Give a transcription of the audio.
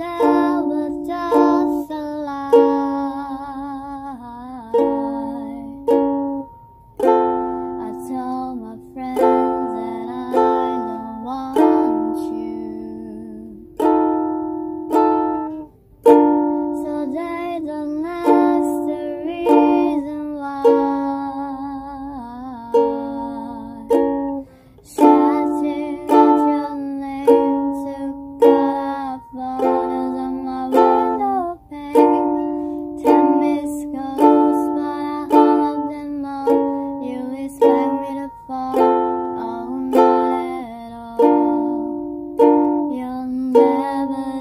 down. Baba.